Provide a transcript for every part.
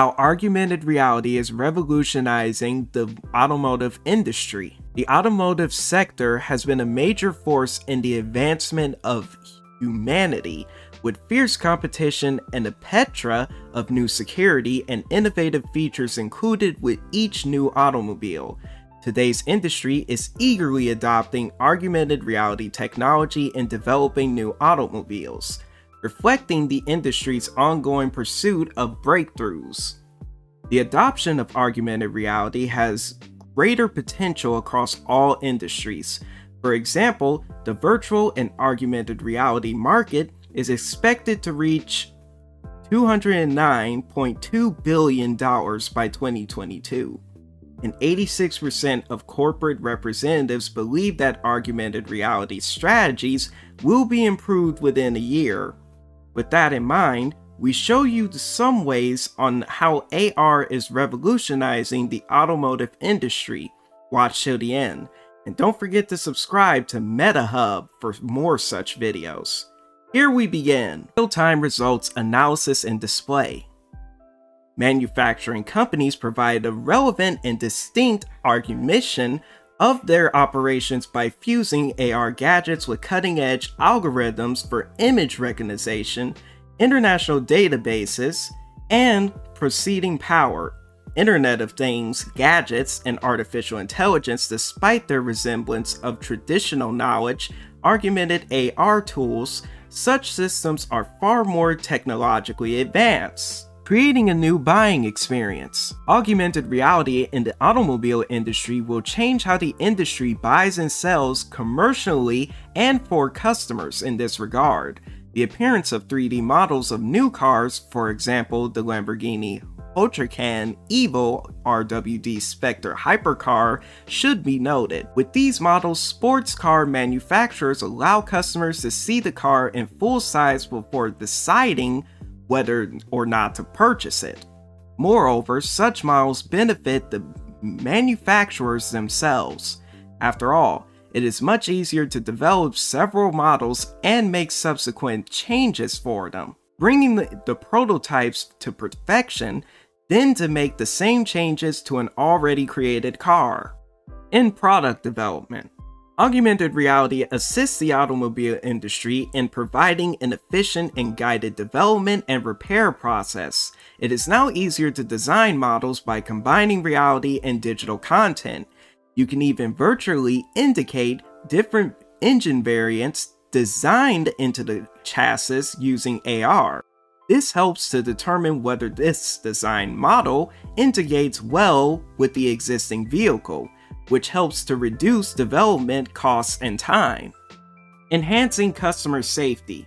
how augmented reality is revolutionizing the automotive industry. The automotive sector has been a major force in the advancement of humanity, with fierce competition and a plethora of new security and innovative features included with each new automobile. Today's industry is eagerly adopting augmented reality technology and developing new automobiles, reflecting the industry's ongoing pursuit of breakthroughs. The adoption of augmented reality has greater potential across all industries. For example, the virtual and augmented reality market is expected to reach $209.2 billion by 2022 and 86% of corporate representatives believe that augmented reality strategies will be improved within a year. With that in mind, we show you some ways on how AR is revolutionizing the automotive industry. Watch till the end, and don't forget to subscribe to MetaHub for more such videos. Here we begin. Real-time results analysis and display. Manufacturing companies provide a relevant and distinct argumentation of their operations by fusing AR gadgets with cutting edge algorithms for image recognition, international databases, and proceeding power, Internet of Things, gadgets, and artificial intelligence, despite their resemblance of traditional knowledge, augmented AR tools, such systems are far more technologically advanced creating a new buying experience. Augmented reality in the automobile industry will change how the industry buys and sells commercially and for customers in this regard. The appearance of 3D models of new cars, for example, the Lamborghini Huracan Evo RWD Spectre hypercar should be noted. With these models, sports car manufacturers allow customers to see the car in full size before deciding whether or not to purchase it. Moreover, such models benefit the manufacturers themselves. After all, it is much easier to develop several models and make subsequent changes for them, bringing the, the, prototypes to perfection, then to make the same changes to an already created car. In product development, Augmented reality assists the automobile industry in providing an efficient and guided development and repair process. It is now easier to design models by combining reality and digital content. You can even virtually indicate different engine variants designed into the chassis using AR. This helps to determine whether this design model integrates well with the existing vehicle which helps to reduce development costs and time. Enhancing customer safety.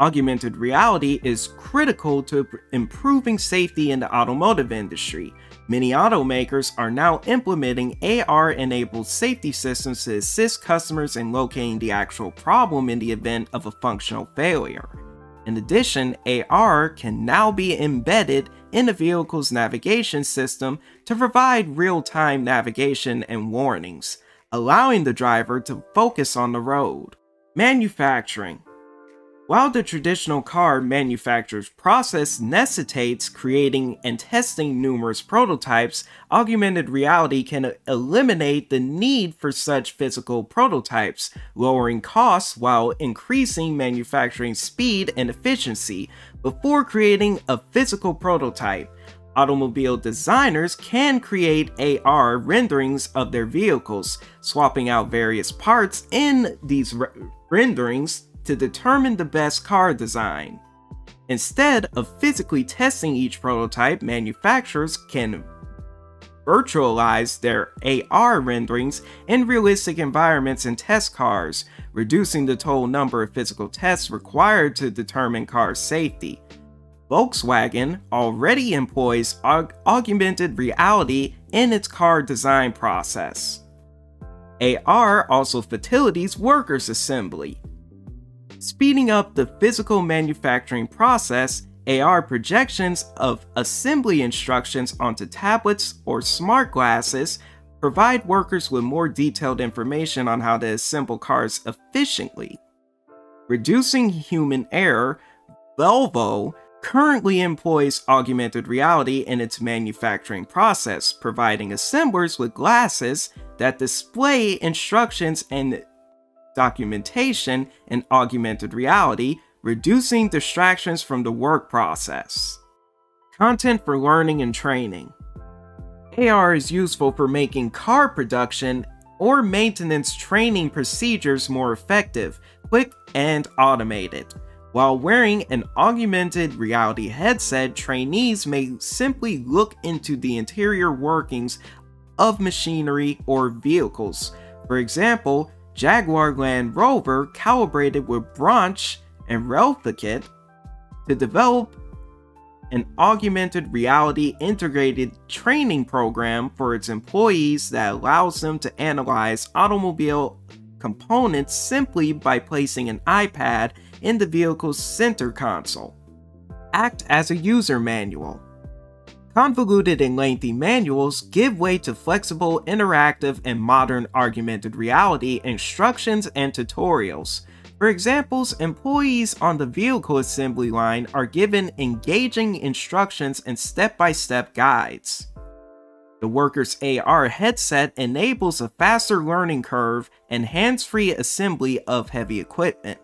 Augmented reality is critical to improving safety in the automotive industry. Many automakers are now implementing AR enabled safety systems to assist customers in locating the actual problem in the event of a functional failure. In addition, AR can now be embedded in the vehicle's navigation system to provide real-time navigation and warnings, allowing the driver to focus on the road. Manufacturing while the traditional car manufacturer's process necessitates creating and testing numerous prototypes, augmented reality can eliminate the need for such physical prototypes, lowering costs while increasing manufacturing speed and efficiency. Before creating a physical prototype, automobile designers can create AR renderings of their vehicles, swapping out various parts in these re renderings to determine the best car design. Instead of physically testing each prototype, manufacturers can virtualize their AR renderings in realistic environments and test cars, reducing the total number of physical tests required to determine car safety. Volkswagen already employs aug augmented reality in its car design process. AR also facilitates workers' assembly, speeding up the physical manufacturing process, AR projections of assembly instructions onto tablets or smart glasses provide workers with more detailed information on how to assemble cars efficiently. Reducing human error, Volvo currently employs augmented reality in its manufacturing process, providing assemblers with glasses that display instructions and documentation and augmented reality, reducing distractions from the work process. Content for learning and training. AR is useful for making car production or maintenance training procedures more effective, quick, and automated. While wearing an augmented reality headset, trainees may simply look into the interior workings of machinery or vehicles. For example, Jaguar Land Rover calibrated with Branch and Replicate to develop an augmented reality integrated training program for its employees that allows them to analyze automobile components simply by placing an iPad in the vehicle's center console. Act as a user manual. Convoluted and lengthy manuals give way to flexible, interactive, and modern augmented reality instructions and tutorials. For examples, employees on the vehicle assembly line are given engaging instructions and step-by-step guides. The worker's AR headset enables a faster learning curve and hands-free assembly of heavy equipment,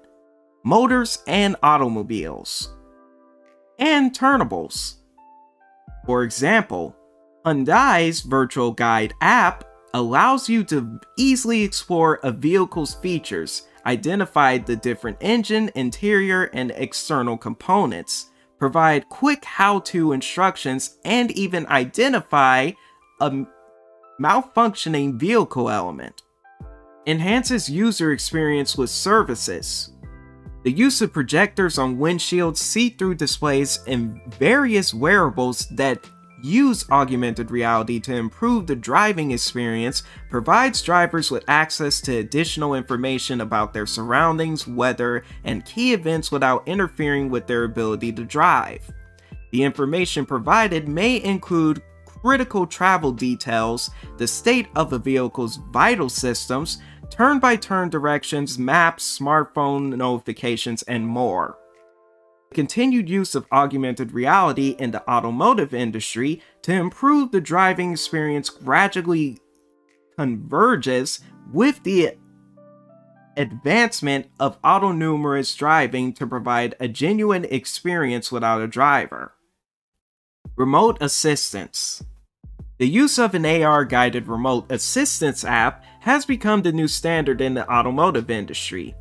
motors, and automobiles. And turnables. For example, Hyundai's Virtual Guide app allows you to easily explore a vehicle's features, identify the different engine, interior, and external components, provide quick how-to instructions, and even identify a malfunctioning vehicle element. Enhances user experience with services. The use of projectors on windshields, see-through displays, and various wearables that use augmented reality to improve the driving experience provides drivers with access to additional information about their surroundings, weather, and key events without interfering with their ability to drive. The information provided may include critical travel details, the state of the vehicle's vital systems, turn by turn directions, maps, smartphone notifications, and more. The Continued use of augmented reality in the automotive industry to improve the driving experience gradually converges with the advancement of autonomous driving to provide a genuine experience without a driver. Remote assistance. The use of an AR guided remote assistance app has become the new standard in the automotive industry.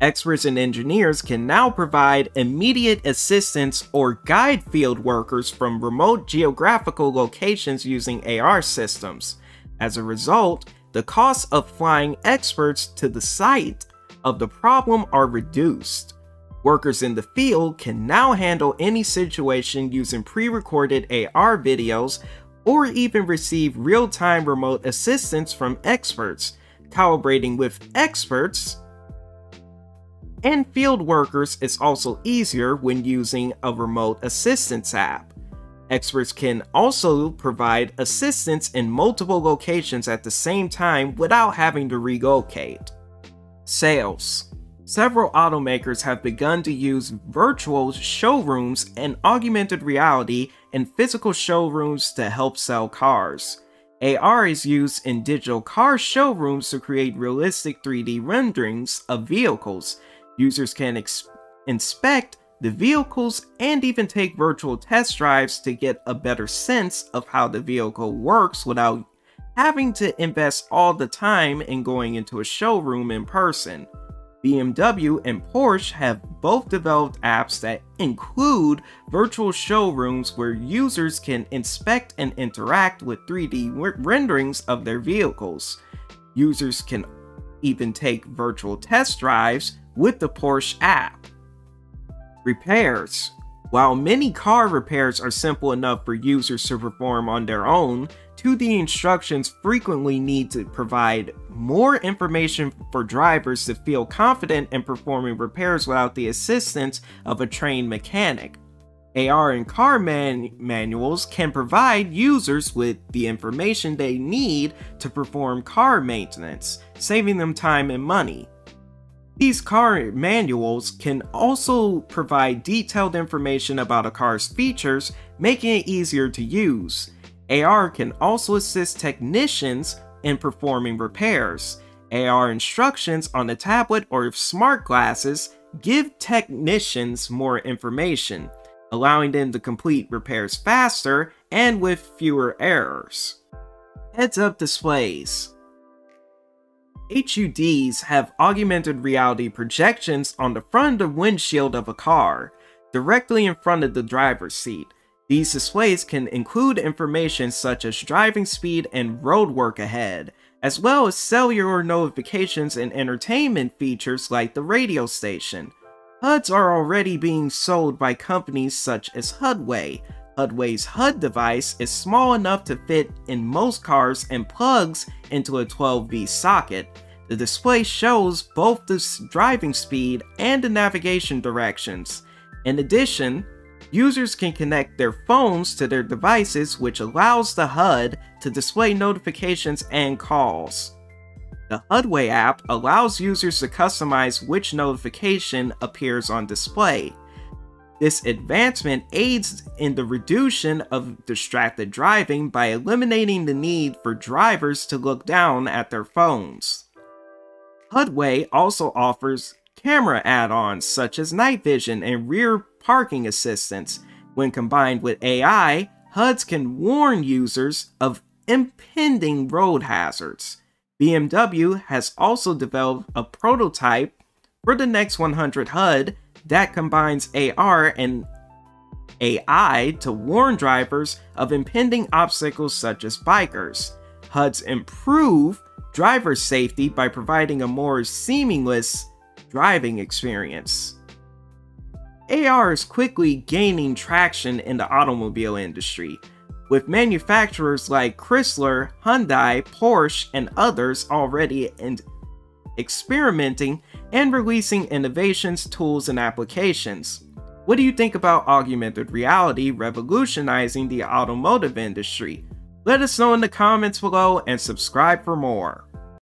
Experts and engineers can now provide immediate assistance or guide field workers from remote geographical locations using AR systems. As a result, the costs of flying experts to the site of the problem are reduced. Workers in the field can now handle any situation using pre recorded AR videos or even receive real time remote assistance from experts, calibrating with experts. And field workers is also easier when using a remote assistance app. Experts can also provide assistance in multiple locations at the same time without having to relocate. Sales Several automakers have begun to use virtual showrooms and augmented reality in physical showrooms to help sell cars. AR is used in digital car showrooms to create realistic 3D renderings of vehicles. Users can inspect the vehicles and even take virtual test drives to get a better sense of how the vehicle works without having to invest all the time in going into a showroom in person. BMW and Porsche have both developed apps that include virtual showrooms where users can inspect and interact with 3D renderings of their vehicles. Users can even take virtual test drives with the Porsche app. Repairs. While many car repairs are simple enough for users to perform on their own, 2D instructions frequently need to provide more information for drivers to feel confident in performing repairs without the assistance of a trained mechanic. AR and car man manuals can provide users with the information they need to perform car maintenance, saving them time and money. These car manuals can also provide detailed information about a car's features, making it easier to use. AR can also assist technicians in performing repairs. AR instructions on a tablet or smart glasses give technicians more information, allowing them to complete repairs faster and with fewer errors. Heads up displays. HUDs have augmented reality projections on the front of windshield of a car, directly in front of the driver's seat. These displays can include information such as driving speed and roadwork ahead, as well as cellular notifications and entertainment features like the radio station. HUDs are already being sold by companies such as HUDway. HUDway's HUD device is small enough to fit in most cars and plugs into a 12V socket. The display shows both the driving speed and the navigation directions. In addition, users can connect their phones to their devices which allows the HUD to display notifications and calls. The HUDway app allows users to customize which notification appears on display. This advancement aids in the reduction of distracted driving by eliminating the need for drivers to look down at their phones. HUDway also offers camera add-ons such as night vision and rear parking assistance. When combined with AI, HUDs can warn users of impending road hazards. BMW has also developed a prototype for the Next 100 HUD that combines AR and AI to warn drivers of impending obstacles such as bikers. HUDs improve driver safety by providing a more seamless driving experience. AR is quickly gaining traction in the automobile industry, with manufacturers like Chrysler, Hyundai, Porsche, and others already experimenting and releasing innovations, tools, and applications. What do you think about augmented reality revolutionizing the automotive industry? Let us know in the comments below and subscribe for more.